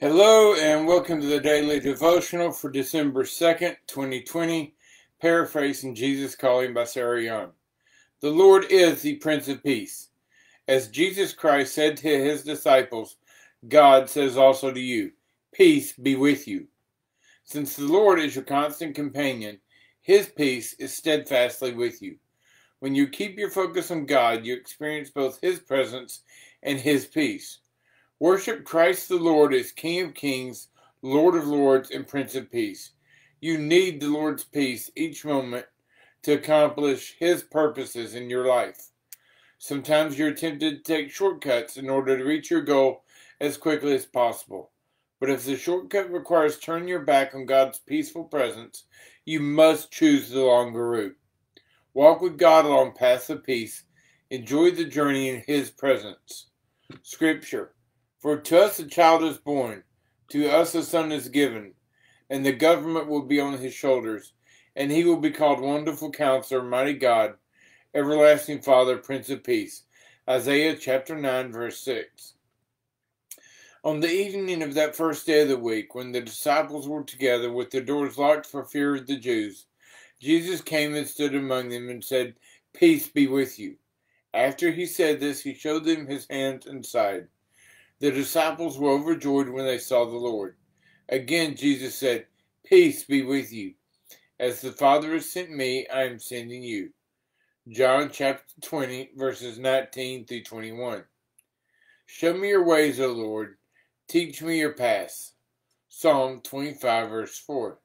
Hello and welcome to the daily devotional for December 2nd, 2020, paraphrasing Jesus Calling by Sarah Young. The Lord is the Prince of Peace. As Jesus Christ said to his disciples, God says also to you, Peace be with you. Since the Lord is your constant companion, his peace is steadfastly with you. When you keep your focus on God, you experience both his presence and his peace. Worship Christ the Lord as King of Kings, Lord of Lords, and Prince of Peace. You need the Lord's peace each moment to accomplish His purposes in your life. Sometimes you're tempted to take shortcuts in order to reach your goal as quickly as possible. But if the shortcut requires turning your back on God's peaceful presence, you must choose the longer route. Walk with God along paths of peace. Enjoy the journey in His presence. Scripture for to us a child is born, to us a son is given, and the government will be on his shoulders, and he will be called Wonderful Counselor, Mighty God, Everlasting Father, Prince of Peace. Isaiah chapter 9, verse 6. On the evening of that first day of the week, when the disciples were together with the doors locked for fear of the Jews, Jesus came and stood among them and said, Peace be with you. After he said this, he showed them his hands and side. The disciples were overjoyed when they saw the Lord. Again, Jesus said, Peace be with you. As the Father has sent me, I am sending you. John chapter 20, verses 19 through 21. Show me your ways, O Lord. Teach me your paths. Psalm 25, verse 4.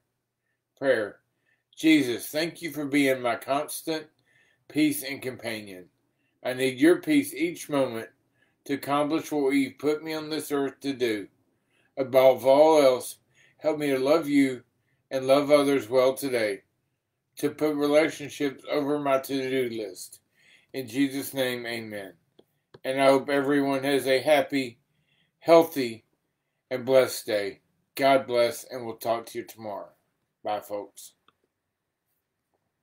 Prayer. Jesus, thank you for being my constant peace and companion. I need your peace each moment to accomplish what you've put me on this earth to do. Above all else, help me to love you and love others well today, to put relationships over my to do list. In Jesus' name, amen. And I hope everyone has a happy, healthy, and blessed day. God bless, and we'll talk to you tomorrow. Bye, folks.